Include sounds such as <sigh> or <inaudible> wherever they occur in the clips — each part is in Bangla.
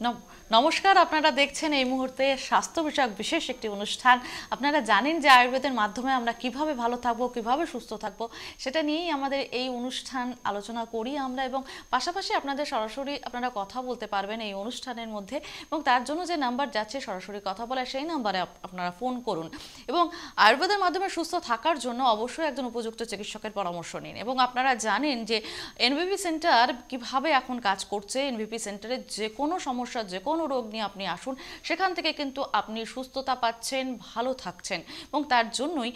নম- নমস্কার, আপনারা দেখছেন এই মুহূর্তে স্বাস্থ্য বিষয়ক বিশেষ একটি অনুষ্ঠান। আপনারা জানেন যে আয়ুর্বেদের মাধ্যমে আমরা কীভাবে ভালো থাকব, কীভাবে সুস্থ থাকব, সেটা নিয়েই আমাদের এই অনুষ্ঠান আলোচনা করি আমরা এবং পাশাপাশি আপনাদের সরাসরি আপনারা কথা বলতে পারবেন এই অনুষ্ঠানের মধ্যে এবং তার জন্য যে নাম্বার যাচ্ছে সরাসরি কথা বলা সেই নাম্বারে আপনারা ফোন করুন এবং আয়ুর্বেদের মাধ্যমে সুস্থ থাকার জন্য অবশ্যই একজন উপযুক্ত চিকিৎসকের পরামর্শ নিন এবং আপনারা জানেন যে এনভিপি সেন্টার কীভাবে এখন কাজ করছে। এনভিপি সেন্টারে যে কোনো সমস্যা যে কোনো রোগ নিয়ে আপনি আসুন। সেখান থেকে কিন্তু আপনি সুস্থতা পাচ্ছেন ভালো থাকছেন। এবং তার জন্যই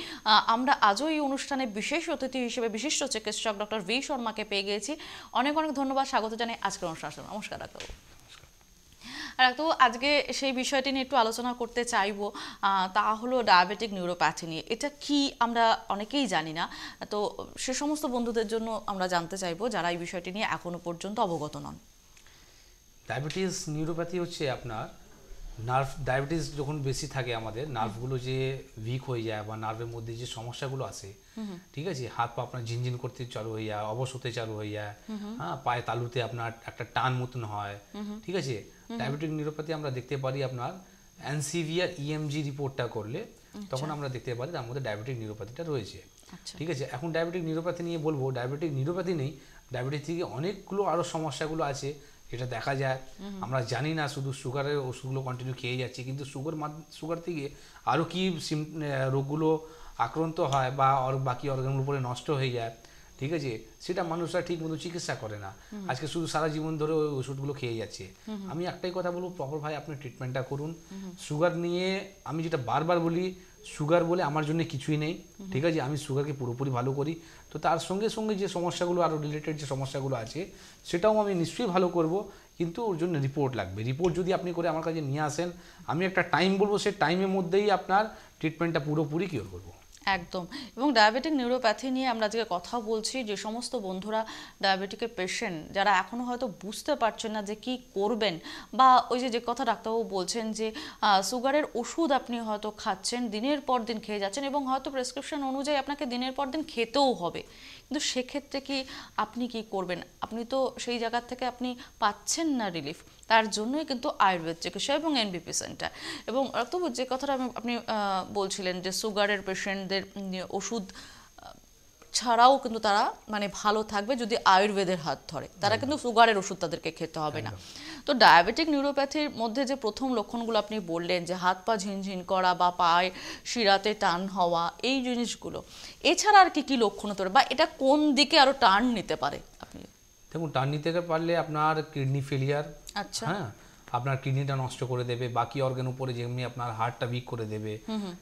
আমরা আজও এই অনুষ্ঠানে বিশেষ অতিথি হিসেবে বিশিষ্ট চিকিৎসক ডক্টর ভি শর্মাকে পেয়ে গিয়েছি। অনেক অনেক ধন্যবাদ স্বাগত জানাই আজকের অনুষ্ঠান নমস্কার ডাক্তারবাবু। আর তো আজকে সেই বিষয়টি নিয়ে একটু আলোচনা করতে চাইব। তা হলো ডায়াবেটিক নিউরোপ্যাথি নিয়ে। এটা কি আমরা অনেকেই জানি না। তো সে সমস্ত বন্ধুদের জন্য আমরা জানতে চাইব যারা এই বিষয়টি নিয়ে এখনও পর্যন্ত অবগত নন। ডায়াবেটিস নিউরোপ্যাথি হচ্ছে আপনার নার্ভ ডায়াবেটিস যখন বেশি থাকে আমাদের নার্ভগুলো যে উইক হয়ে যায় বা নার্ভের মধ্যে যে সমস্যাগুলো আসে ঠিক আছে? হাত পা আপনার ঝিনঝিন করতে চালু হয়ে যায় অবশ হতে চালু হয়ে যায় হ্যাঁ? পায়ে তালুতে আপনার একটা টান মতন হয় ঠিক আছে? ডায়াবেটিক নিউরোপ্যাথি আমরা দেখতে পারি আপনার এনসিভিআর ইএমজি রিপোর্টটা করলে তখন আমরা দেখতে পারি তার মধ্যে ডায়াবেটিক নিউরোপ্যাথিটা রয়েছে আচ্ছা। ঠিক আছে? এখন ডায়াবেটিক নিউরোপ্যাথি নিয়ে বলব ডায়াবেটিক নিউরোপ্যাথি নেই ডায়াবেটিস থেকে অনেকগুলো আরও সমস্যাগুলো আছে যেটা দেখা যায়। আমরা জানি না শুধু সুগারের ওষুধগুলো কন্টিনিউ খেয়ে যাচ্ছি কিন্তু সুগার সুগার থেকে আরও কি সিম- রোগগুলো আক্রান্ত হয় বা বাকি অর্গানগুলোর উপরে নষ্ট হয়ে যায় ঠিক আছে? সেটা মানুষরা ঠিক মতো চিকিৎসা করে না। আজকে শুধু সারা জীবন ধরে ওই ওষুধগুলো খেয়ে যাচ্ছে। আমি একটাই কথা বলব প্রপার ভাই আপনি ট্রিটমেন্টটা করুন। সুগার নিয়ে আমি যেটা বারবার বলি সুগার বলে আমার জন্য কিছুই নেই, ঠিক আছে? আমি সুগারকে পুরোপুরি ভালো করি। তো তার সঙ্গে সঙ্গে যে সমস্যাগুলো আরও রিলেটেড যে সমস্যাগুলো আছে, সেটাও আমি নিশ্চয়ই ভালো করব, কিন্তু ওর জন্য রিপোর্ট লাগবে। রিপোর্ট যদি আপনি করে আমার কাছে নিয়ে আসেন, আমি একটা টাইম বলব, সেই টাইমের মধ্যেই আপনার ট্রিটমেন্টটা পুরোপুরি কিওর করব। একদম। এবং ডায়াবেটিক নিউরোপ্যাথি নিয়ে আমরা আজকে কথা বলছি, যে সমস্ত বন্ধুরা ডায়াবেটিকের পেশেন্ট যারা এখনও হয়তো বুঝতে পারছেন না যে কি করবেন, বা ওই যে যে কথা ডাক্তারবাবু বলছেন যে সুগারের ওষুধ আপনি হয়তো খাচ্ছেন, দিনের পর দিন খেয়ে যাচ্ছেন এবং হয়তো প্রেসক্রিপশন অনুযায়ী আপনাকে দিনের পর দিন খেতেও হবে। কিন্তু সেক্ষেত্রে কি আপনি কি করবেন? আপনি তো সেই জায়গা থেকে আপনি পাচ্ছেন না রিলিফ তার জন্যই কিন্তু আয়ুর্বেদ চিকিৎসা এবং এনবিপি সেন্টার এবং তবু যে কথাটা আমি আপনি বলছিলেন যে সুগারের পেশেন্টদের ওষুধ ছাড়াও কিন্তু তারা মানে ভালো থাকবে যদি আয়ুর্বেদের হাত ধরে। তারা কিন্তু সুগারের ওষুধ তাদেরকে খেতে হবে না। তো ডায়াবেটিক নিউরোপ্যাথির মধ্যে যে প্রথম লক্ষণগুলো আপনি বললেন যে হাত পা ঝিনঝিন করা বা পায়ে শিরাতে টান হওয়া এই জিনিসগুলো এছাড়া আর কি কি লক্ষণ হতে পারে? বা এটা কোন দিকে আরও টার্ন নিতে পারে আপনি? দেখুন টান নিতে পারলে আপনার কিডনি ফেলিয়ার আচ্ছা। হ্যাঁ? আপনার কিডনিটা নষ্ট করে দেবে বাকি অর্গান উপরে যেমনি আপনার হার্টটা উইক করে দেবে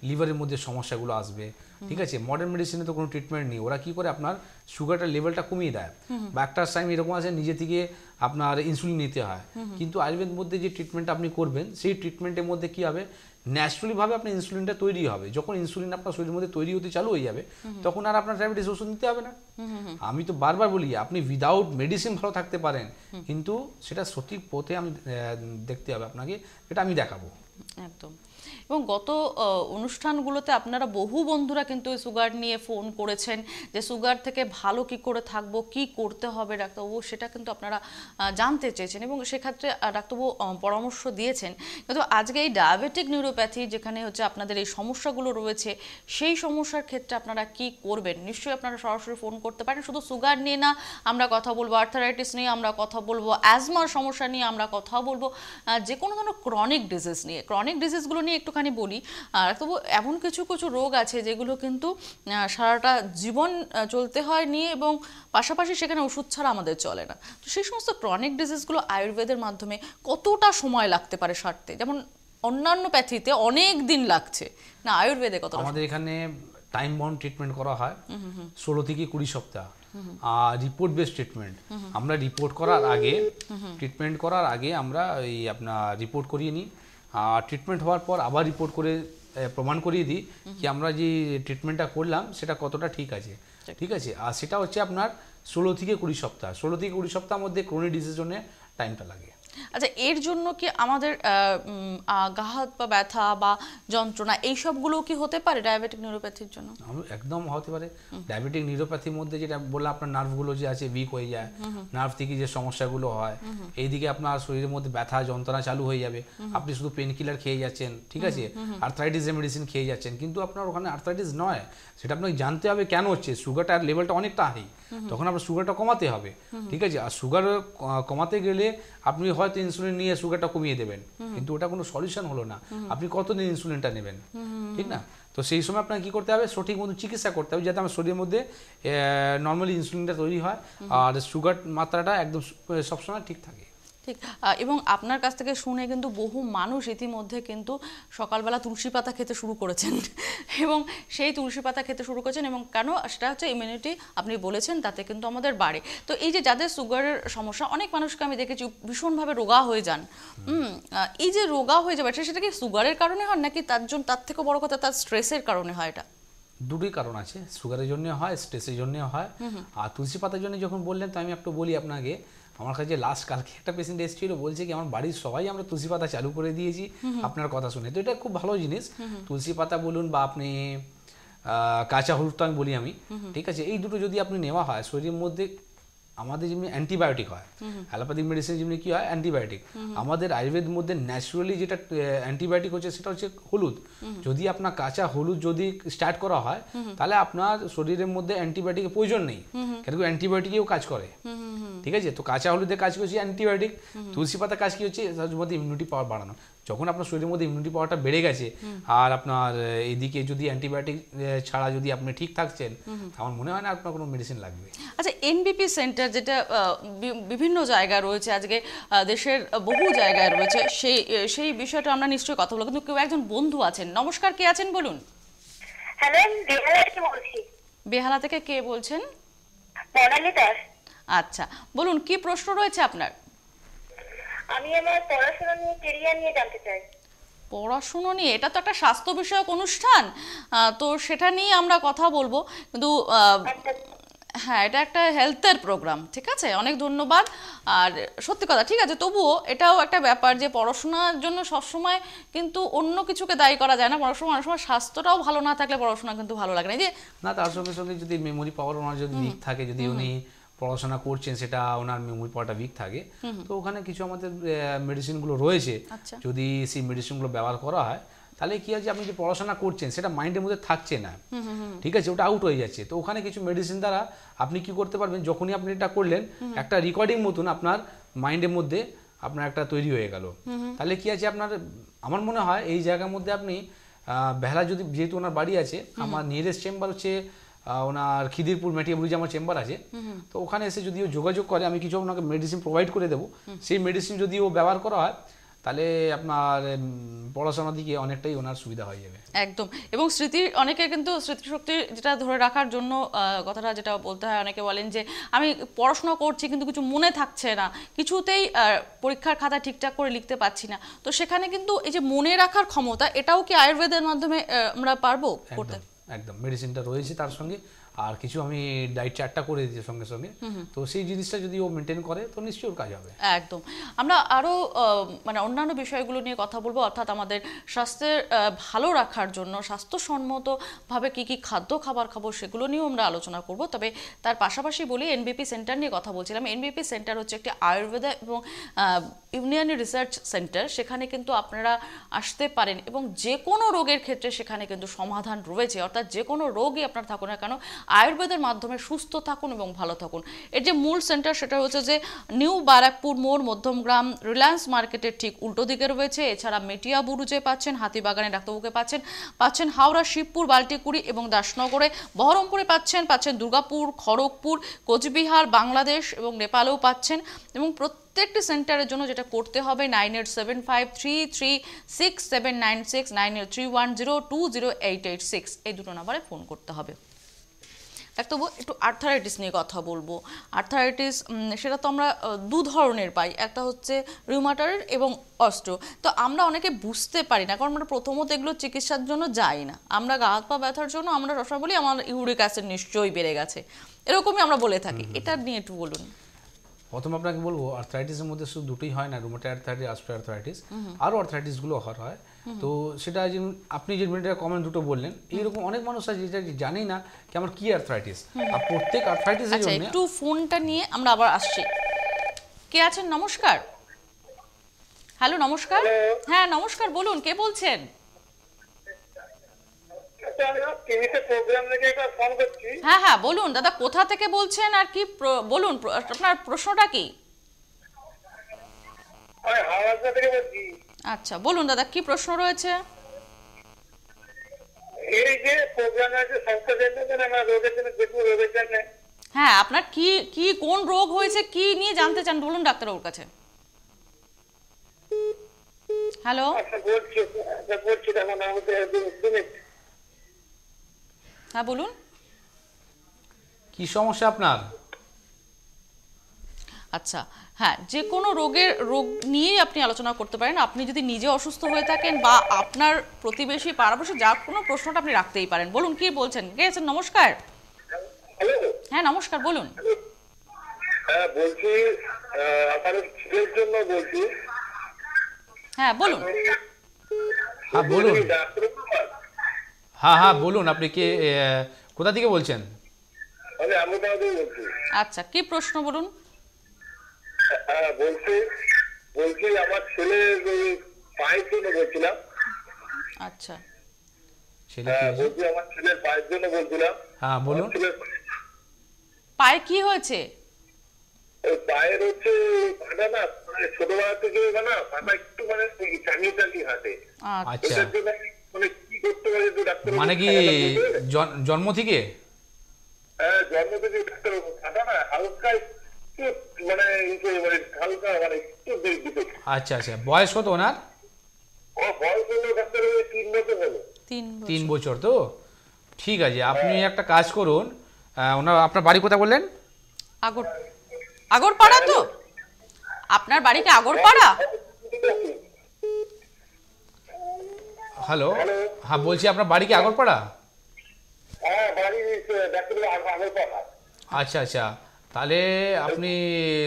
লিভারের মধ্যে সমস্যাগুলো আসবে ঠিক আছে? মডার্ন মেডিসিনে তো কোনো ট্রিটমেন্ট নেই। ওরা কি করে আপনার সুগারটার লেভেলটা কমিয়ে দেয়। বা একটা টাইম এরকম আছে নিজে থেকে আপনার ইনসুলিন নিতে হয়। কিন্তু আয়ুর্বেদ মধ্যে যে ট্রিটমেন্ট আপনি করবেন সেই ট্রিটমেন্টের মধ্যে কি হবে? ন্যাচারালি ভাবে আপনার ইনসুলিনটা তৈরি হবে। যখন ইনসুলিন আপনার শরীরের মধ্যে তৈরি হতে চালু হয়ে যাবে তখন আর আপনার ডায়াবেটিস ওষুধ নিতে হবে না। আমি তো বারবার বলি আপনি উইদাউট মেডিসিন ভালো থাকতে পারেন। কিন্তু সেটা সঠিক পথে আমি দেখতে হবে আপনাকে এটা আমি দেখাবো। একদম। এবং গত অনুষ্ঠানগুলোতে আপনারা বহু বন্ধুরা কিন্তু সুগার নিয়ে ফোন করেছেন যে সুগার থেকে ভালো কি করে থাকব, কি করতে হবে ডাক্তারবাবু, সেটা কিন্তু আপনারা জানতে চেয়েছেন এবং সেক্ষেত্রে ডাক্তারবাবু পরামর্শ দিয়েছেন। কিন্তু আজকে এই ডায়াবেটিক নিউরোপ্যাথি যেখানে হচ্ছে আপনাদের এই সমস্যাগুলো রয়েছে, সেই সমস্যার ক্ষেত্রে আপনারা কি করবেন? নিশ্চয়ই আপনারা সরাসরি ফোন করতে পারেন। শুধু সুগার নিয়ে না আমরা কথা বলব, আর্থারাইটিস নিয়ে আমরা কথা বলব, অ্যাজমার সমস্যা নিয়ে আমরা কথা বলব যে কোনো ধরনের ক্রনিক ডিজিজ নিয়ে। ক্রনিক ডিজিজগুলো নিয়ে একটুখানি বলি আর তবু এমন কিছু কিছু রোগ আছে যেগুলো কিন্তু সারাটা জীবন চলতে হয় নিয়ে এবং পাশাপাশি সেখানে ওষুধ ছাড়া আমাদের চলে না। তো সেই সমস্ত ক্রনিক ডিজিজগুলো আয়ুর্বেদের মাধ্যমে কতটা সময় লাগতে পারে সারতে? যেমন অন্যান্য প্যাথিতে অনেক দিন লাগছে। না আয়ুর্বেদে কত আমাদের এখানে টাইম বাউন্ড ট্রিটমেন্ট করা হয়। ষোলো থেকে কুড়ি সপ্তাহ। আর রিপোর্ট বেস ট্রিটমেন্ট আমরা রিপোর্ট করার আগে ট্রিটমেন্ট করার আগে আমরা এই আপনার রিপোর্ট করিয়ে নিই। ট্রিটমেন্ট হওয়ার পর আবার রিপোর্ট করে প্রমাণ করিয়ে দিই কি আমরা যে ট্রিটমেন্টটা করলাম সেটা কতটা ঠিক আছে। ঠিক। আছে? আর সেটা হচ্ছে আপনার ষোলো থেকে কুড়ি সপ্তাহ। ষোলো থেকে কুড়ি সপ্তাহের মধ্যে ক্রোনি ডিসিশনে টাইমটা লাগে। আচ্ছা এর জন্য কি আমাদের আহ, গা হাত বা ব্যথা বা যন্ত্রণা এই সবগুলো কি হতে পারে ডায়াবেটিক নিউরোপ্যাথির জন্য? একদম হতে পারে। ডায়াবেটিক নিউরোপ্যাথির মধ্যে যেটা বললাম আপনার নার্ভগুলো যে আছে উইক হয়ে যায় নার্ভ থেকে যে সমস্যাগুলো হয় এইদিকে আপনার শরীরের মধ্যে ব্যথা যন্ত্রণা চালু হয়ে যাবে। আপনি শুধু পেন কিলার খেয়ে যাচ্ছেন ঠিক আছে? আর্থ্রাইটিসের মেডিসিন খেয়ে যাচ্ছেন। কিন্তু আপনার ওখানে আর্থ্রাইটিস নয় সেটা আপনাকে জানতে হবে কেন হচ্ছে। সুগারটার লেভেলটা অনেকটা হাই তখন আপনার সুগারটা কমাতে হবে। ঠিক আছে? আর সুগার কমাতে গেলে আপনি হয়তো ইনসুলিন নিয়ে সুগারটা কমিয়ে দেবেন। কিন্তু ওটা কোনো সলিউশন হলো না। আপনি কতদিন ইনসুলিনটা নেবেন? ঠিক না? তো সেই সময় আপনাকে কী করতে হবে? সঠিক মতো চিকিৎসা করতে হবে যাতে আমার শরীরের মধ্যে নর্মালি ইনসুলিনটা তৈরি হয়। আর সুগার মাত্রাটা একদম সবসময় ঠিক থাকে। ঠিক এবং আপনার কাছ থেকে শুনে কিন্তু বহু মানুষ ইতিমধ্যে কিন্তু সকালবেলা তুলসী পাতা খেতে শুরু করেছেন। <laughs> এবং সেই তুলসী পাতা খেতে শুরু করেছেন এবং কেন সেটা হচ্ছে ইমিউনিটি আপনি বলেছেন তাতে কিন্তু আমাদের বাড়ে। তো এই যে যাদের সুগারের সমস্যা অনেক মানুষকে আমি দেখেছি ভীষণভাবে রোগা হয়ে যান। হুম এই যে রোগা হয়ে যাবে সেটা কি সুগারের কারণে হয় নাকি তার জন্য তার থেকে বড় কথা তার স্ট্রেসের কারণে হয় এটা? দুটোই কারণ আছে সুগারের জন্য হয় স্ট্রেসের জন্য হয়। আর তুলসী পাতার জন্য যখন বললেন তো আমি একটু বলি আপনাকে আমার কাছে লাস্ট কালকে একটা পেশেন্ট এসেছিল বলছে কি আমার বাড়ির সবাই আমরা তুলসী পাতা চালু করে দিয়েছি। আপনার কথা শুনে। তো এটা খুব ভালো জিনিস। তুলসী পাতা বলুন বা আপনি আহ, কাঁচা হলুদ তো আমি বলি আমি ঠিক আছে? এই দুটো যদি আপনি নেওয়া হয় শরীরের মধ্যে আমাদের যেমনি অ্যান্টিবায়োটিক হয় অ্যালোপ্যাথিক মেডিসিন যেমনি কি হয় অ্যান্টিবায়োটিক আমাদের আয়ুর্বেদ মধ্যে ন্যাচুরালি যেটা অ্যান্টিবায়োটিক হচ্ছে সেটা হচ্ছে হলুদ। যদি আপনার কাঁচা হলুদ যদি স্টার্ট করা হয় তাহলে আপনার শরীরের মধ্যে অ্যান্টিবায়োটিকের প্রয়োজন নেই। কিন্তু অ্যান্টিবায়োটিকেও কাজ করে। ঠিক আছে? তো কাঁচা হলুদের কাজ করছে অ্যান্টিবায়োটিক তুলসী পাতা কাজ কি হচ্ছে? মধ্যে ইমিউনিটি পাওয়ার বাড়ানো। যখন আপনার শরীরের মধ্যে ইমিউনিটি পাওয়ারটা বেড়ে গেছে আর আপনার এদিকে যদি অ্যান্টিবায়োটিক ছাড়া যদি আপনি ঠিক থাকছেন আমার মনে হয় না আপনার কোনো মেডিসিন লাগবে। আচ্ছা এনবিপি সেন্টার যেটা বিভিন্ন জায়গায় রয়েছে আজকে দেশের বহু জায়গায় রয়েছে সেই সেই বিষয়টা আমরা নিশ্চয়ই কথা বলব। কিন্তু কেউ একজন বন্ধু আছেন। নমস্কার কে আছেন বলুন? হ্যালো বেহালা থেকে বলছি। বেহালা থেকে কে বলছেন? দাস আচ্ছা বলুন কি প্রশ্ন রয়েছে আপনার? আমি আমার পড়াশোনা নিয়ে কেরিয়ার নিয়ে জানতে চাই। পড়াশুনো নিয়ে? এটা তো একটা স্বাস্থ্য বিষয়ক অনুষ্ঠান তো সেটা নিয়ে আমরা কথা বলব। কিন্তু আচ্ছা। হ্যাঁ এটা একটা হেলথের প্রোগ্রাম ঠিক আছে? অনেক ধন্যবাদ। আর সত্যি কথা ঠিক আছে তবুও এটাও একটা ব্যাপার যে পড়াশোনার জন্য সবসময় কিন্তু অন্য কিছুকে দায়ী করা যায় না। পড়াশোনা অনেক সময় স্বাস্থ্যটাও ভালো না থাকলে পড়াশোনা কিন্তু ভালো লাগে না। এই যে না তার সঙ্গে সঙ্গে যদি মেমোরি পাওয়ার ওনার যদি উইক থাকে যদি উনি পড়াশোনা করছেন সেটা ওনার মেমোরি পাওয়ারটা উইক থাকে। তো ওখানে কিছু আমাদের মেডিসিনগুলো রয়েছে। আচ্ছা। যদি সেই মেডিসিনগুলো ব্যবহার করা হয় তাহলে কি আছে আপনি যে পড়াশোনা করছেন সেটা মাইন্ডের মধ্যে থাকছে না। ঠিক আছে ওটা আউট হয়ে যাচ্ছে। তো ওখানে কিছু মেডিসিন দ্বারা আপনি কি করতে পারবেন যখনই আপনি এটা করলেন একটা রেকর্ডিং মতন আপনার মাইন্ডের মধ্যে আপনার একটা তৈরি হয়ে গেল। তাহলে কি আছে আপনার আমার মনে হয় এই জায়গার মধ্যে আপনি বেহালা যদি যেহেতু ওনার বাড়ি আছে আমার নিয়ারেস্ট চেম্বার হচ্ছে ওনার খিদিরপুর মেটিয়াবুড়ি যে আমার চেম্বার আছে। তো ওখানে এসে যদি ও যোগাযোগ করে আমি কিছু ওনাকে মেডিসিন প্রোভাইড করে দেবো। সেই মেডিসিন যদি ও ব্যবহার করা হয় তাহলে আপনার উম, পড়াশোনার দিকে অনেকটাই ওনার সুবিধা হয়ে যাবে। একদম। এবং স্মৃতি অনেকে কিন্তু স্মৃতিশক্তি যেটা ধরে রাখার জন্য কথাটা যেটা বলতে হয় অনেকে বলেন যে আমি পড়াশোনা করছি কিন্তু কিছু মনে থাকছে না। কিছুতেই পরীক্ষার খাতা ঠিকঠাক করে লিখতে পারছি না। তো সেখানে কিন্তু এই যে মনে রাখার ক্ষমতা এটাও কি আয়ুর্বেদের মাধ্যমে আমরা পারব করতে? একদম। মেডিসিনটা রয়েছে তার সঙ্গে। আর কিছু আমি ডাইট চার্টটা করে দিয়েছি সঙ্গে সঙ্গে। তো সেই জিনিসটা যদি ও মেনটেন করে তো নিশ্চয়ই ওর কাজ হবে। একদম। আমরা আরও মানে অন্যান্য বিষয়গুলো নিয়ে কথা বলব অর্থাৎ আমাদের স্বাস্থ্যের ভালো রাখার জন্য স্বাস্থ্যসম্মতভাবে কি কি খাদ্য খাবার খাব সেগুলো নিয়েও আমরা আলোচনা করব। তবে তার পাশাপাশি বলি এনবিপি সেন্টার নিয়ে কথা বলছিলাম। এনবিপি সেন্টার হচ্ছে একটি আয়ুর্বেদা এবং ইউনিয়ন রিসার্চ সেন্টার সেখানে কিন্তু আপনারা আসতে পারেন এবং যে কোনো রোগের ক্ষেত্রে সেখানে কিন্তু সমাধান রয়েছে। অর্থাৎ যে কোনো রোগই আপনার থাকুন না কেন আয়ুর্বেদের মাধ্যমে সুস্থ থাকুন এবং ভালো থাকুন। এর যে মূল সেন্টার সেটা হচ্ছে যে নিউ বারাকপুর মোড়, মধ্যমগ্রাম, রিলায়েন্স মার্কেটের ঠিক উল্টো দিকে রয়েছে। এছাড়া মেটিয়া বুরুজে পাচ্ছেন, হাতিবাগানে ডাক্তারবাবুকে পাচ্ছেন পাচ্ছেন হাওড়া, শিবপুর, বাল্টিকুড়ি এবং দাসনগরে। বহরমপুরে পাচ্ছেন পাচ্ছেন দুর্গাপুর, খড়গপুর, কোচবিহার, বাংলাদেশ এবং নেপালেও পাচ্ছেন এবং প্রত্যেকটি সেন্টারের জন্য যেটা করতে হবে nine eight seven five three three six seven nine six nine eight three one zero two zero eight eight six. এই দুটো নাম্বারে ফোন করতে হবে। ডাক্তারবাবু একটু আর্থারাইটিস নিয়ে কথা বলব। আর্থারাইটিস সেটা তো আমরা দু ধরনের পাই। একটা হচ্ছে রিউমাটয়েড এবং অস্ট্রো তো আমরা অনেকে বুঝতে পারি না কারণ আমরা প্রথমত এগুলো চিকিৎসার জন্য যাই না। আমরা গা হাত পা ব্যথার জন্য আমরা সবসময় বলি আমার ইউরিক অ্যাসিড নিশ্চয়ই বেড়ে গেছে। এরকমই আমরা বলে থাকি। এটা নিয়ে একটু বলুন। প্রথম আপনাকে বলব আর্থ্রাইটিসের মধ্যে শুধু দুটোই হয় না রুমেটাইড আর্থ্রাইটিস অস্ট্রো আর্থ্রাইটিস আরও আর্থ্রাইটিসগুলো হওয়ার হয়। তো সেটা যে আপনি যে মিনিটের কমেন্ট দুটো বললেন এইরকম অনেক মানুষ আছে যেটা জানি না কি আমার কি আর্থ্রাইটিস আর প্রত্যেক আর্থ্রাইটিসের আচ্ছা জন্য একটু ফোনটা নিয়ে আমরা আবার আসছি। কে আছেন? নমস্কার। হ্যালো নমস্কার। হ্যাঁ নমস্কার বলুন কে বলছেন আচ্ছা, আমি টিভিতে প্রোগ্রাম দেখে একটা ফোন করছি হ্যাঁ হ্যাঁ বলুন দাদা কোথা থেকে বলছেন আর কি বলুন আপনার প্রশ্নটা কি? আচ্ছা বলুন দাদা কি প্রশ্ন রয়েছে? এই যে প্রোগ্রাম আছে স্বাস্থ্য জন্য আমার রোগের জন্য দেখব রোগের জন্য। হ্যাঁ আপনার কি কি কোন রোগ হয়েছে কি নিয়ে জানতে চান? বলুন ডাক্তারবাবুর কাছে। হ্যালো? আচ্ছা বলছি আচ্ছা বলছি তখন আমাদের হ্যাঁ বলুন। কি সমস্যা আপনার? আচ্ছা হ্যাঁ যে কোনো রোগের রোগ নিয়েই আপনি আলোচনা করতে পারেন। আপনি যদি নিজে অসুস্থ হয়ে থাকেন বা আপনার প্রতিবেশী পাড়াপড়শি যার কোনো প্রশ্নটা আপনি রাখতেই পারেন। বলুন কি বলছেন? কে আছেন? নমস্কার। হ্যাঁ নমস্কার বলুন। হ্যাঁ বলছি আমার ছেলের জন্য বলছি। হ্যাঁ বলুন। হ্যাঁ বলুন। ডাক্তার হ্যাঁ হ্যাঁ বলুন আপনি কে আহ, কোথা থেকে বলছেন? আমি আহমেদাবাদ বলছি। আচ্ছা কি প্রশ্ন বলুন? হ্যাঁ বলছি বলছি আমার ছেলের ওই পায়ের জন্য বলছিলাম। আচ্ছা। ছেলে কি হ্যাঁ বলছি আমার ছেলের পায়ের জন্য বলছিলাম। হ্যাঁ বলুন। পায়ে কি হয়েছে? ওই পায়ের হচ্ছে পাটা না মানে ছোটবেলা থেকে না পাটা একটু মানে টানিয়ে টানিয়ে হাঁটে আচ্ছা। আচ্ছা। মানে মানে কি জন্ম থেকে? হ্যাঁ জন্ম থেকে ডাক্তার পাটা না হালকা মানে মানে হালকা মানে আচ্ছা আচ্ছা। বয়স কত ওনার? তিন বছর তো? ঠিক আছে আপনি একটা কাজ করুন। ওনার আপনার বাড়ি কোথায় বললেন? আগর আগরপাড়া তো? আপনার বাড়ি কি আগরপাড়া হ্যালো হ্যাঁ বলছি আপনার বাড়ি কি আগরপাড়া? হ্যাঁ বাড়ি ডাক্তার আগের পাঠা আচ্ছা আচ্ছা। তাহলে আপনি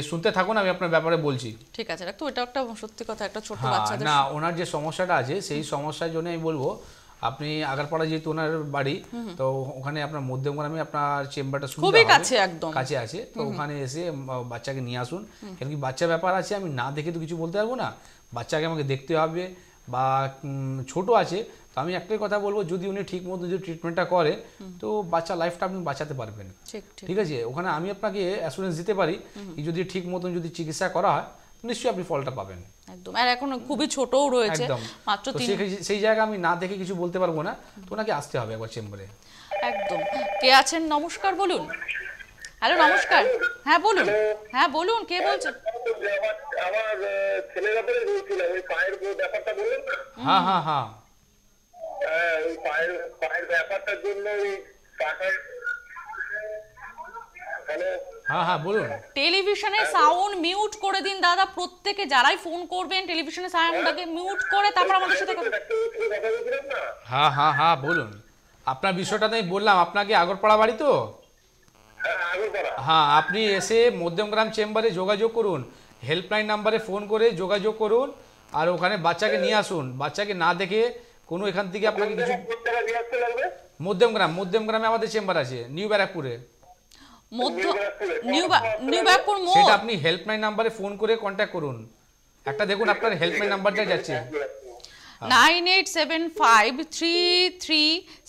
শুনতে থাকুন আমি আপনার ব্যাপারে বলছি। ঠিক আছে একটু এটা একটা সত্যি কথা একটা ছোট হ্যাঁ বাচ্চাদের না ওনার যে সমস্যাটা আছে সেই সমস্যার জন্য আমি বলব আপনি আগারপাড়া যেহেতু ওনার বাড়ি তো ওখানে আপনার মধ্যমগ্রামে আপনার চেম্বারটা খুবই কাছে একদম। কাছে আছে তো ওখানে এসে বাচ্চাকে নিয়ে আসুন। কেন কি বাচ্চা ব্যাপার আছে আমি না দেখে তো কিছু বলতে পারব না। বাচ্চাকে আমাকে দেখতে হবে বা ছোট আছে তো আমি একটাই কথা বলব যদি উনি ঠিক মতো যদি ট্রিটমেন্টটা করে তো বাচ্চা লাইফটা আপনি বাঁচাতে পারবেন। ঠিক আছে? ওখানে আমি আপনাকে অ্যাসুরেন্স দিতে পারি যদি ঠিক মতন যদি চিকিৎসা করা হয় নিশ্চয়ই আপনি ফলটা পাবেন। একদম। আর এখন খুবই ছোটও রয়েছে মাত্র সেই- জায়গায় আমি না দেখে কিছু বলতে পারব না তো ওনাকে আসতে হবে একবার চেম্বারে। একদম। কে আছেন? নমস্কার বলুন। হ্যালো নমস্কার। হ্যাঁ বলুন। হ্যাঁ বলুন কে বলছেন? আমার ছেলের ব্যাপারে বলছিলাম ওই পায়ের ব্যাপারটা বললেন না? হ্যাঁ হ্যাঁ হ্যাঁ। হ্যাঁ ওই পায়ের পায়ের ব্যাপারটার জন্য ওই হ্যালো? হ্যাঁ হ্যাঁ বলুন। টেলিভিশনের সাউন্ড মিউট করে দিন দাদা। প্রত্যেকে যারাই ফোন করবেন টেলিভিশনের সাউন্ডটাকে মিউট করে তারপর আমাদের সাথে কথা হ্যাঁ হ্যাঁ হ্যাঁ বলুন। আপনার বিষয়টা আমি বললাম। আপনাকে আগরপাড়া বাড়ি তো? হ্যাঁ হ্যাঁ আপনি এসে মধ্যমগ্রাম চেম্বারে যোগাযোগ করুন। হেল্পলাইন নাম্বারে ফোন করে যোগাযোগ করুন আর ওখানে বাচ্চাকে নিয়ে আসুন। বাচ্চাকে না দেখে কোনো এখান থেকে আপনাকে কিছু মধ্যম গ্রাম মধ্যম গ্রামে মধ্যমগ্রাম মধ্যমগ্রামে আমাদের চেম্বার আছে নিউ ব্যারাকপুরে মধ্য নিউ নিউ ব্যাকপুর সেটা আপনি হেল্পলাইন নাম্বারে ফোন করে কন্ট্যাক্ট করুন। একটা দেখুন আপনার হেল্পলাইন নাম্বারটা যাচ্ছে। Nine eight seven five three three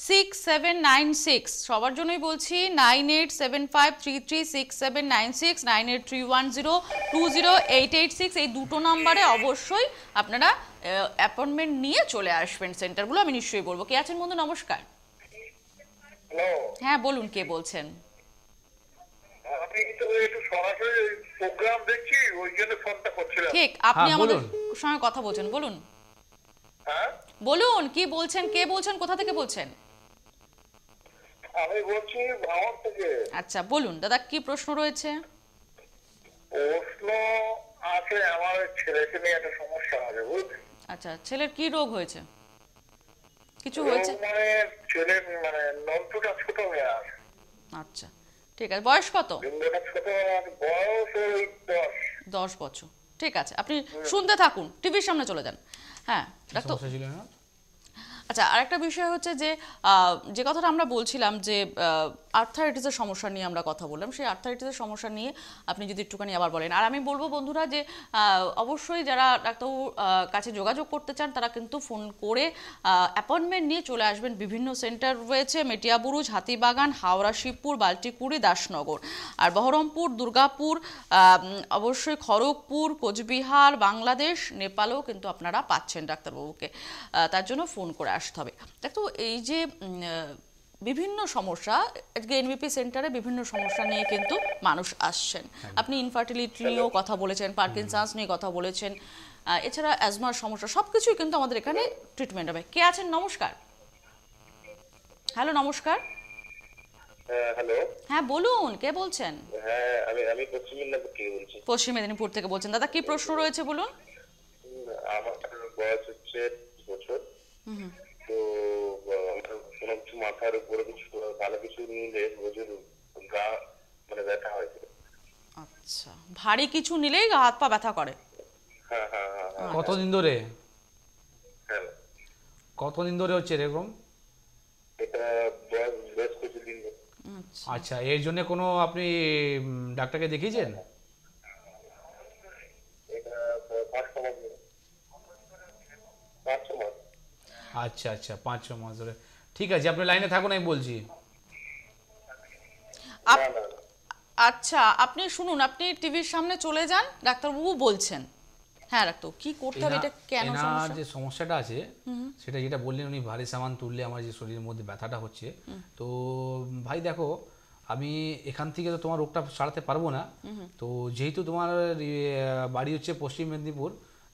six seven nine six. সবার জন্যই বলছি nine eight seven five three three six seven nine six nine eight three one zero two zero eight eight six. এই দুটো নাম্বারে অবশ্যই আপনারা অ্যাপয়েন্টমেন্ট নিয়ে চলে আসবেন সেন্টারগুলো আমি নিশ্চয়ই বলব। কে আছেন বন্ধু? নমস্কার। হ্যাঁ বলুন কে বলছেন। করছিলাম। ঠিক আপনি হ্যাঁ, আমাদের সঙ্গে কথা বলছেন বলুন। হ্যাঁ বলুন কি বলছেন কে বলছেন কোথা থেকে বলছেন? আমি বলছি ভাঙর থেকে। আচ্ছা বলুন দাদা কি প্রশ্ন রয়েছে? প্রশ্ন আছে আমার ছেলেকে নিয়ে একটা সমস্যা আছে বুঝলি আচ্ছা ছেলের কি রোগ হয়েছে? কিছু হয়েছে? মানে ছেলে মানে ছোট হয়ে আছে। আচ্ছা ঠিক আছে বয়স কত? বয়স ওই দশ। দশ বছর ঠিক আছে আপনি শুনতে থাকুন টিভির সামনে চলে যান। হ্যাঁ ডাক্তার আচ্ছা আরেকটা বিষয় হচ্ছে যে যে কথাটা আমরা বলছিলাম যে আর্থারাইটিসের সমস্যা নিয়ে আমরা কথা বললাম। সেই আর্থারাইটিসের সমস্যা নিয়ে আপনি যদি একটুখানি আবার বলেন। আর আমি বলব বন্ধুরা যে অবশ্যই যারা ডাক্তারবাবুর কাছে যোগাযোগ করতে চান, তারা কিন্তু ফোন করে অ্যাপয়েন্টমেন্ট নিয়ে চলে আসবেন। বিভিন্ন সেন্টার রয়েছে, মেটিয়াবুরুজ, হাতিবাগান, হাওড়া, শিবপুর, বাল্টিকুড়ি, দাসনগর। আর বহরমপুর, দুর্গাপুর অবশ্যই খড়গপুর, কোচবিহার, বাংলাদেশ, নেপালেও কিন্তু আপনারা পাচ্ছেন ডাক্তারবাবুকে। তার জন্য ফোন করে আসতে হবে। ডাক্তারবাবু এই যে বিভিন্ন সমস্যা আজকে এনবিপি সেন্টারে বিভিন্ন সমস্যা নিয়ে কিন্তু মানুষ আসছেন। আপনি ইনফার্টিলিটি নিয়েও কথা বলেছেন পার্কিনসান্স নিয়ে কথা বলেছেন এছাড়া অ্যাজমার সমস্যা সব কিছুই কিন্তু আমাদের এখানে ট্রিটমেন্ট হবে। কে আছেন? নমস্কার। হ্যালো নমস্কার। হ্যাঁ হ্যালো হ্যাঁ বলুন কে বলছেন? হ্যাঁ আমি আমি পশ্চিম মেদিনীপুর থেকে বলছি। পশ্চিম মেদিনীপুর থেকে বলছেন। দাদা কি প্রশ্ন রয়েছে বলুন? হুম, আমার বয়স হচ্ছে বছর। তো আহ, আমার কোনো কিছু মাথার উপরে কিছু ভালো কিছু নিলে রোজের গা মানে ব্যথা হয়েছে আচ্ছা। ভারী কিছু নিলেই গা হাত পা ব্যথা করে। হ্যাঁ হ্যাঁ হ্যাঁ হ্যাঁ। কতদিন ধরে? হ্যাঁ। কতদিন ধরে হচ্ছে এরকম। আচ্ছা। আচ্ছা এর জন্য কোনো আপনি ডাক্তারকে দেখিয়েছেন? আচ্ছা আচ্ছা পাঁচ ছ মাস ধরে। ঠিক আছে আপনি লাইনে থাকুন আমি বলছি। আচ্ছা আপনি শুনুন আপনি টিভির সামনে চলে যান ডাক্তারবাবু বলছেন। হ্যাঁ ডাক্তার কি করতে হবে এটা কেন সমস্যা? যে সমস্যাটা আছে সেটা যেটা বললেন উনি ভারী সামান তুললে আমার যে শরীরের মধ্যে ব্যথাটা হচ্ছে। তো ভাই দেখো আমি এখান থেকে তো তোমার রোগটা সারাতে পারব না। তো যেহেতু তোমার বাড়ি হচ্ছে পশ্চিম মেদিনীপুর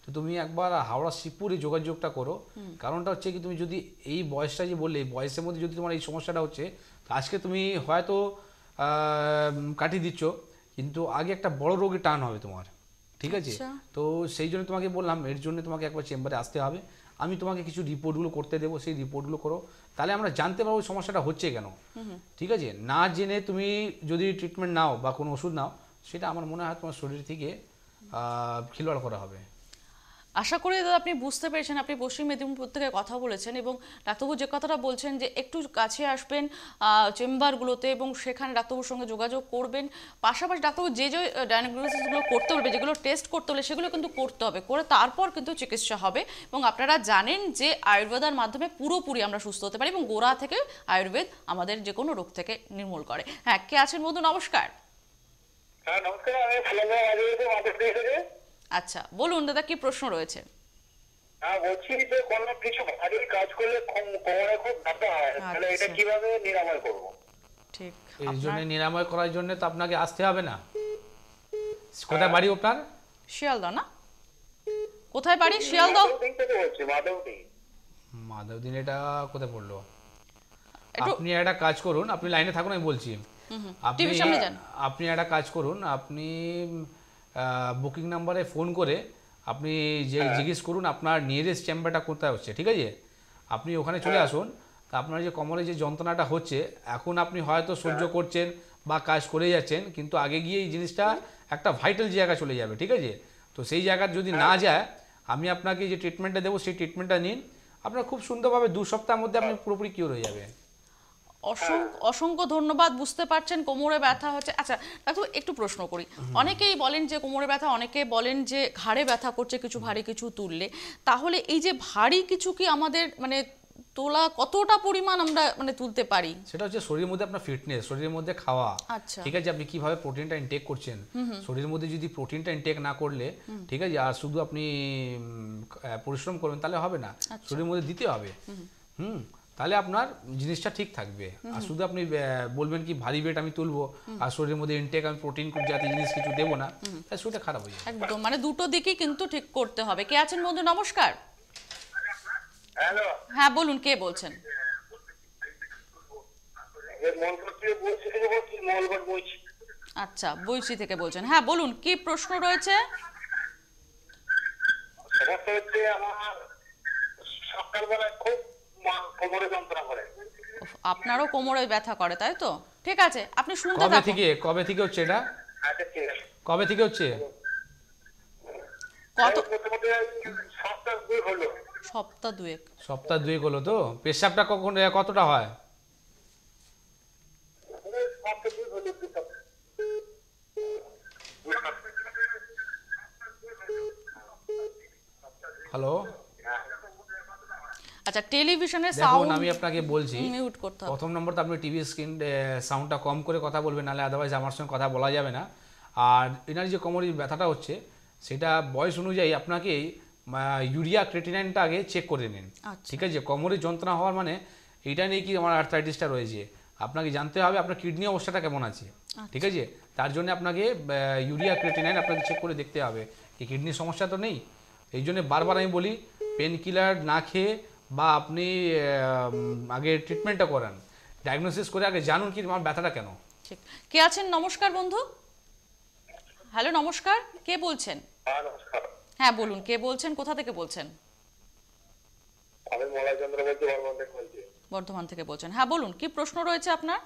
তো তুমি একবার হাওড়া শিবপুরে যোগাযোগটা করো। কারণটা হচ্ছে কি তুমি যদি এই বয়সটা যে বললে এই বয়সের মধ্যে যদি তোমার এই সমস্যাটা হচ্ছে আজকে তুমি হয়তো কাটিয়ে দিচ্ছ কিন্তু আগে একটা বড় রোগে টান হবে তোমার। ঠিক আছে? আচ্ছা। তো সেই জন্য তোমাকে বললাম এর জন্য তোমাকে একবার চেম্বারে আসতে হবে। আমি তোমাকে কিছু রিপোর্টগুলো করতে দেবো সেই রিপোর্টগুলো করো। তাহলে আমরা জানতে পারব সমস্যাটা হচ্ছে কেন। ঠিক আছে? না জেনে তুমি যদি ট্রিটমেন্ট নাও বা কোনো ওষুধ নাও সেটা আমার মনে হয় তোমার শরীর থেকে আহ, খিলবাড় করা হবে। আশা করি দাদা আপনি বুঝতে পেরেছেন, আপনি পশ্চিম মেদিনীপুর থেকে কথা বলেছেন এবং ডাক্তারবাবু যে কথাটা বলছেন যে একটু কাছে আসবেন চেম্বারগুলোতে এবং সেখানে ডাক্তারবাবুর সঙ্গে যোগাযোগ করবেন, পাশাপাশি ডাক্তারবাবু যে যে ডায়াগনোসিসগুলো করতে বলবে, যেগুলো টেস্ট করতে হলে সেগুলো কিন্তু করতে হবে, করে তারপর কিন্তু চিকিৎসা হবে এবং আপনারা জানেন যে আয়ুর্বেদার মাধ্যমে পুরোপুরি আমরা সুস্থ হতে পারি এবং গোড়া থেকে আয়ুর্বেদ আমাদের যে কোনো রোগ থেকে নির্মূল করে। হ্যাঁ কে আছেন বন্ধু নমস্কার। হ্যাঁ নমস্কার, আমি আচ্ছা বলুন দাদা কি প্রশ্ন রয়েছে? হ্যাঁ বলছি যে কোনো কিছু ভারী কাজ করলে কোমরে খুব ব্যথা হয়। তাহলে এটা আচ্ছা। কীভাবে নিরাময় করব? ঠিক। এর জন্য নিরাময় করার জন্য তো আপনাকে আসতে হবে না। কোথায় বাড়ি আপনার? না? বাড়ি? মাধবদী মাধবদিন এটা কোথায় পড়ল? একটু আপনি একটা কাজ করুন আপনি লাইনে থাকুন আমি বলছি। আপনি আপনি একটা কাজ করুন আপনি বুকিং নাম্বারে ফোন করে আপনি যে জিজ্ঞেস করুন আপনার নিয়ারেস্ট চেম্বারটা কোথায় হচ্ছে ঠিক আছে? আপনি ওখানে চলে আসুন তা আপনার যে কোমরে যে যন্ত্রণাটা হচ্ছে এখন আপনি হয়তো সহ্য করছেন বা কাজ করে যাচ্ছেন কিন্তু আগে গিয়ে এই জিনিসটা একটা ভাইটাল জায়গা চলে যাবে ঠিক আছে? তো সেই জায়গা যদি না যায় আমি আপনাকে যে ট্রিটমেন্টটা দেবো সেই ট্রিটমেন্টটা নিন। আপনার খুব সুন্দরভাবে দু সপ্তাহের মধ্যে আপনি পুরোপুরি কিওর হয়ে যাবে। অসংখ্য অসংখ্য ধন্যবাদ বুঝতে পারছেন কোমরে ব্যথা হচ্ছে। আচ্ছা ডাক্তার একটু প্রশ্ন করি। অনেকেই বলেন যে কোমরে ব্যথা অনেকে বলেন যে ঘাড়ে ব্যথা করছে কিছু ভারী কিছু তুললে। তাহলে এই যে ভারী কিছু কি আমাদের মানে তোলা কতটা পরিমাণ আমরা মানে তুলতে পারি? সেটা হচ্ছে শরীরের মধ্যে আপনার ফিটনেস শরীরের মধ্যে খাওয়া। আচ্ছা। ঠিক আছে আপনি কীভাবে প্রোটিনটা ইনটেক করছেন? শরীরের মধ্যে যদি প্রোটিনটা ইনটেক না করলে ঠিক আছে আর শুধু আপনি পরিশ্রম করবেন তাহলে হবে না। আচ্ছা। শরীরের মধ্যে দিতে হবে। হুম। তাহলে আপনার জিনিসটা ঠিক থাকবে। আর শুধু আপনি বলবেন কি ভারী ওয়েট আমি তুলবো আর শরীরের মধ্যে ইনটেক আমি প্রোটিন খুব জাতীয় জিনিস কিছু দেবো না তাহলে শরীরটা খারাপ হয়ে যাবে। একদম মানে দুটো দিকেই কিন্তু ঠিক করতে হবে। কে আছেন বন্ধু? নমস্কার। হ্যাঁ বলুন কে বলছেন? আচ্ছা বৈশি থেকে বলছেন। হ্যাঁ বলুন কি প্রশ্ন রয়েছে? সমস্যা হচ্ছে আমার কোমরে যন্ত্রণা করে। আপনারও কোমরে ব্যথা করে তাই তো? ঠিক আছে আপনি শুনতে কবে থেকে? কবে থেকে হচ্ছে এটা? আচ্ছা ঠিক আছে। কবে থেকে হচ্ছে? কত সপ্তাহ দুই হলো। সপ্তাহ দুয়েক। সপ্তাহ দুয়েক হলো তো? পেশাবটা কখন কতটা হয়। হ্যালো? আচ্ছা টেলিভিশনের সাউন্ড আমি আপনাকে বলছি মিউট করতে হবে। প্রথম নম্বর তো আপনি টিভি স্ক্রিন সাউন্ডটা কম করে কথা বলবেন নাহলে আদারওয়াইজ আমার সঙ্গে কথা বলা যাবে না। আর এনার যে কোমরের ব্যথাটা হচ্ছে সেটা বয়স অনুযায়ী আপনাকে ইউরিয়া ক্রেটিনাইনটা আগে চেক করে নিন। আচ্ছা। ঠিক আছে? কোমরের যন্ত্রণা হওয়ার মানে এটা নিয়ে কি আমার আর্থাইটিসটা রয়েছে? আপনাকে জানতে হবে আপনার কিডনি অবস্থাটা কেমন আছে। ঠিক আছে? তার জন্য আপনাকে ইউরিয়া ক্রেটিনাইন আপনাকে চেক করে দেখতে হবে। কি কিডনির সমস্যা তো নেই? এই জন্য বারবার আমি বলি পেন কিলার না খেয়ে বা আপনি আগে ট্রিটমেন্টটা করান। ডায়াগনোসিস করে আগে জানুন কি আমার ব্যথাটা কেন? ঠিক। কে আছেন? নমস্কার বন্ধু। হ্যালো নমস্কার। কে বলছেন? হ্যাঁ, হ্যাঁ বলুন কে বলছেন? কোথা থেকে বলছেন? আমি মলয় চন্দ্র বলছি বর্ধমান থেকে বলছি। বর্ধমান থেকে বলছেন। হ্যাঁ বলুন কি প্রশ্ন রয়েছে আপনার?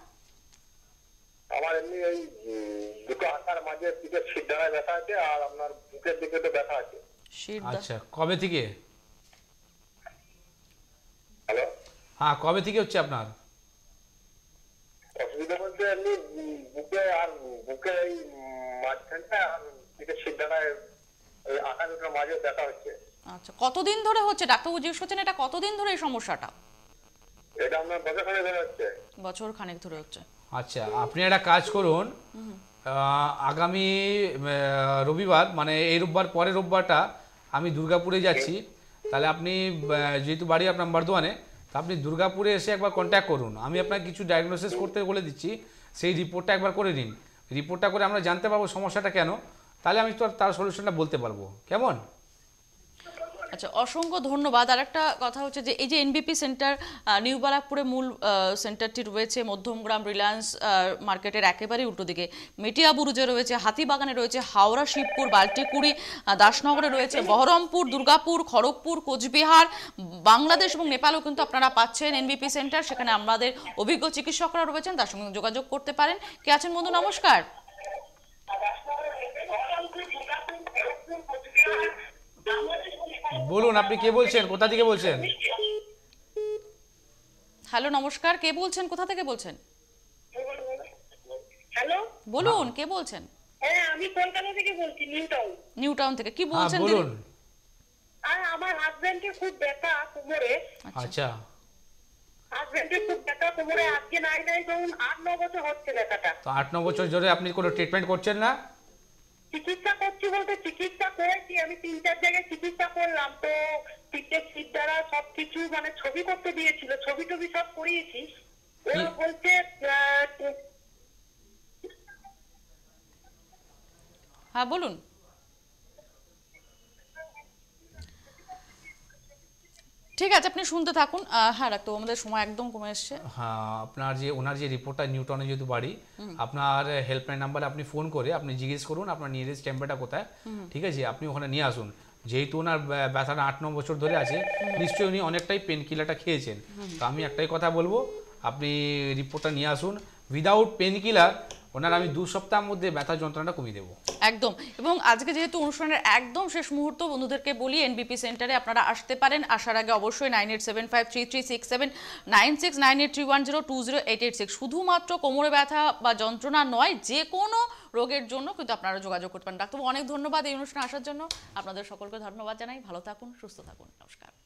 আমার এমনি ওই দুটো হাতার মাঝে দিকে সিদ্ধারায় ব্যথা আছে আর আপনার বুকের দিকে তো ব্যথা আছে। আচ্ছা কবে থেকে হ্যালো হ্যাঁ কবে থেকে হচ্ছে আপনার? অসুবিধা বলতে এমনি বুকে আর বুকে এই মাঝখানটা আর দিকে সিদ্ধারায় ওই দুটোর মাঝে ব্যথা হচ্ছে। আচ্ছা কতদিন ধরে হচ্ছে? ডাক্তারবাবু জিজ্ঞেস করছেন এটা কতদিন ধরে এই সমস্যাটা? এটা আপনার বছরখানে ধরে হচ্ছে। বছর খানেক ধরে হচ্ছে। আচ্ছা আপনি একটা কাজ করুন। আগামী রবিবার মানে এই রোববার পরের রোববারটা আমি দুর্গাপুরে যাচ্ছি। তাহলে আপনি যেহেতু বাড়ি আপনার বর্ধমানে তা আপনি দুর্গাপুরে এসে একবার কন্ট্যাক্ট করুন। আমি আপনাকে কিছু ডায়াগনোসিস করতে বলে দিচ্ছি। সেই রিপোর্টটা একবার করে নিন। রিপোর্টটা করে আমরা জানতে পারব সমস্যাটা কেন। তাহলে আমি তো তার সলিউশনটা বলতে পারব। কেমন? আচ্ছা অসংখ্য ধন্যবাদ। আর একটা কথা হচ্ছে যে, এই যে এনবিপি সেন্টার নিউ বারাকপুরে মূল সেন্টারটি রয়েছে, মধ্যমগ্রাম রিলায়েন্স মার্কেটের একেবারেই উল্টো দিকে। মেটিয়া বুরুজে রয়েছে, হাতিবাগানে রয়েছে, হাওড়া, শিবপুর, বাল্টিকুড়ি দাসনগরে রয়েছে, বহরমপুর, দুর্গাপুর, খড়গপুর, কোচবিহার, বাংলাদেশ এবং নেপালও কিন্তু আপনারা পাচ্ছেন এনবিপি সেন্টার সেখানে আমাদের অভিজ্ঞ চিকিৎসকরা রয়েছেন, তার সঙ্গে যোগাযোগ করতে পারেন। কে আছেন বন্ধু? নমস্কার। বলুন আপনি কে বলছেন? কোথা থেকে বলছেন? হ্যালো নমস্কার। কে বলছেন? কোথা থেকে বলছেন? হ্যালো? বলুন কে বলছেন? হ্যাঁ আমি কলকাতা থেকে বলছি নিউ টাউন। নিউ টাউন থেকে। কি হ্যাঁ বলছেন বলুন। আর আমার হাজবেন্ডের খুব ব্যথা কোমরে। আচ্ছা। হাজবেন্ডের খুব ব্যথা কোমরে। আজকে নাই নাই ধরুন আট ন বছর হচ্ছে ব্যথাটা। তো আট ন বছর ধরে আপনি কোনো ট্রিটমেন্ট করছেন না? চিকিৎসা করছি বলতে চিকিৎসা করেছি আমি তিন চার জায়গায় চিকিৎসা করলাম। তো পিঠের সিট দ্বারা সবকিছু মানে ছবি করতে দিয়েছিল ছবি টবি সব করিয়েছি। ওরা বলছে আহ, হ্যাঁ বলুন। ঠিক আছে আপনি শুনতে থাকুন। হ্যাঁ ডাক্তার আমাদের সময় একদম কমে এসছে। হ্যাঁ আপনার যে ওনার যে রিপোর্টটা নিউটনে যেহেতু বাড়ি আপনার হেল্পলাইন নাম্বারে আপনি ফোন করে আপনি জিজ্ঞেস করুন আপনার নিয়ারেস্ট চেম্বারটা কোথায়। ঠিক আছে আপনি ওখানে নিয়ে আসুন। যেহেতু ওনার ব্যা- ব্যথাটা আট ন বছর ধরে আছে নিশ্চয়ই উনি অনেকটাই পেন কিলারটা খেয়েছেন। তো আমি একটাই কথা বলব আপনি রিপোর্টটা নিয়ে আসুন। উইদাউট পেন কিলার ওনার আমি দু সপ্তাহের মধ্যে ব্যথা যন্ত্রণাটা কমিয়ে দেবো। একদম। এবং আজকে যেহেতু অনুষ্ঠানের একদম শেষ মুহূর্ত, বন্ধুদেরকে বলি এনবিপি সেন্টারে আপনারা আসতে পারেন। আসার আগে অবশ্যই nine eight seven five three three six seven nine six nine eight three one zero two zero eight eight six শুধুমাত্র কোমরে ব্যথা বা যন্ত্রণা নয়, যে কোনো রোগের জন্য কিন্তু আপনারা যোগাযোগ করতে পারেন। ডাক্তারবাবু, অনেক ধন্যবাদ এই অনুষ্ঠানে আসার জন্য। আপনাদের সকলকে ধন্যবাদ জানাই। ভালো থাকুন, সুস্থ থাকুন। নমস্কার।